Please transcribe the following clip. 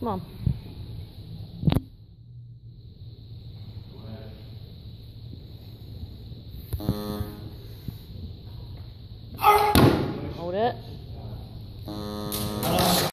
Come on. Hold it.